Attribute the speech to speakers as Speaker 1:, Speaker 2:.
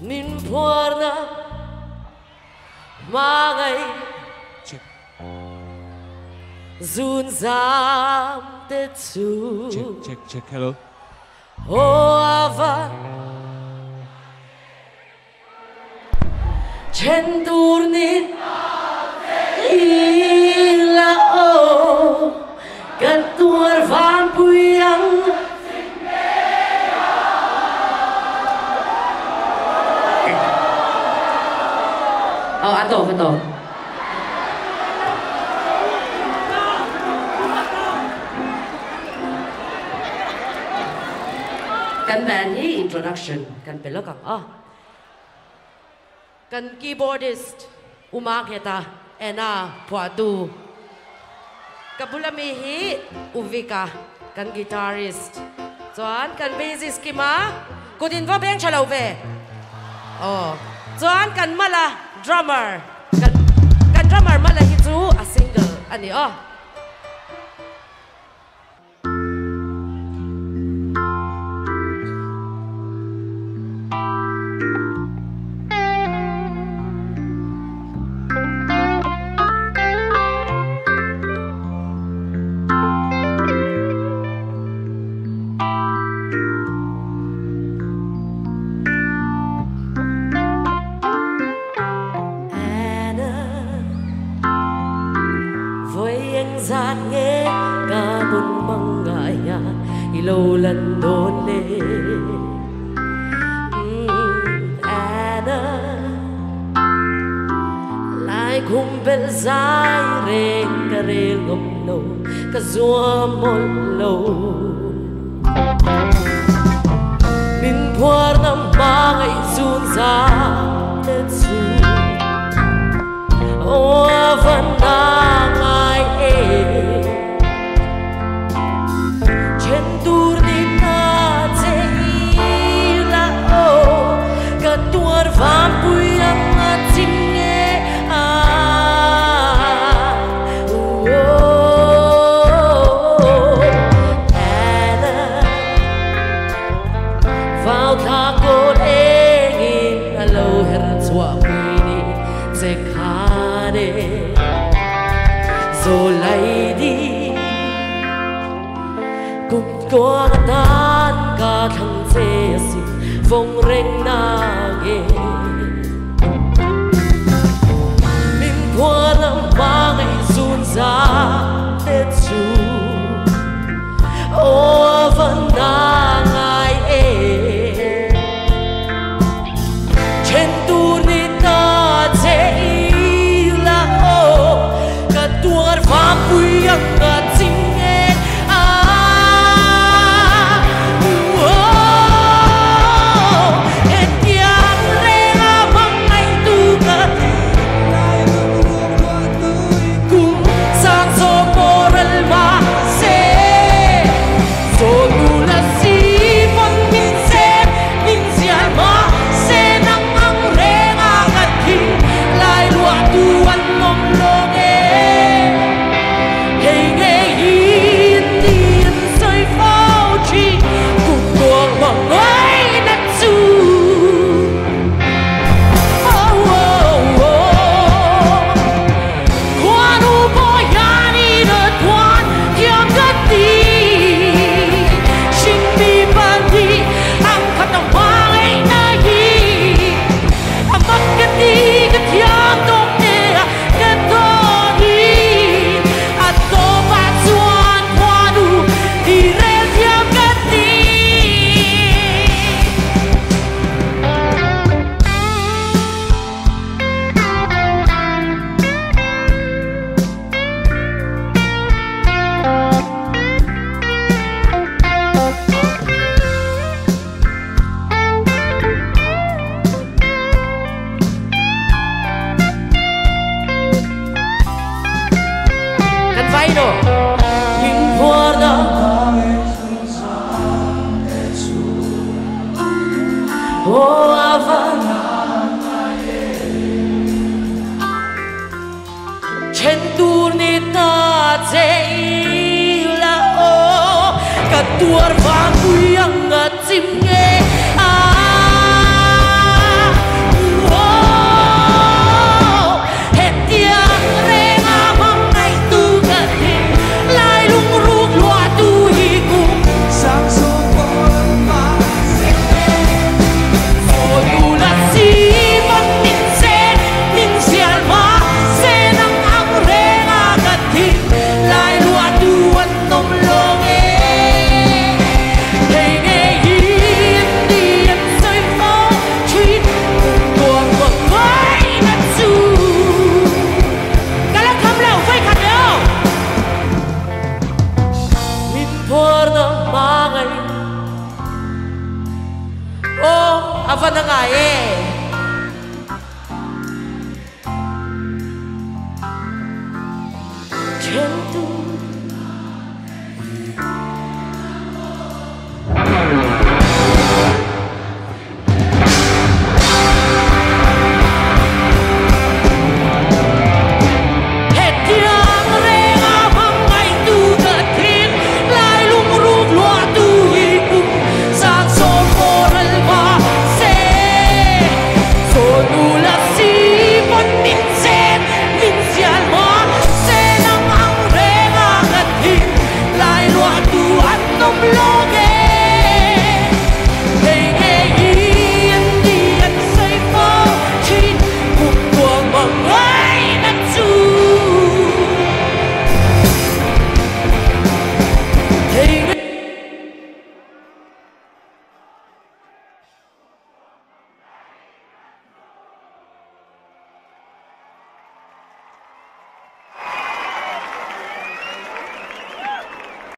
Speaker 1: n'importa
Speaker 2: mai zunzam te zu
Speaker 1: check check check. Hello.
Speaker 2: oava centurnin illa o gan Kan band hi introduction kan pelo kang ah. Kan keyboardist umakita ena puatu. Kapulamihi uvika kan guitarist. Chuan kan bassist kima kudin va beng chalo. Oh. Chuan kan mala drummer. Kan drummer mala hi chu a single ani oh. Lâu lần đốn lên. Ừ, à Anna lại khung bên dài rê, cà rê ngọc nâu cà rùa một lâu 做禮啲，共過個單家堂這事，逢迎那夜。zaino L'importante è tu Oh avanti 人独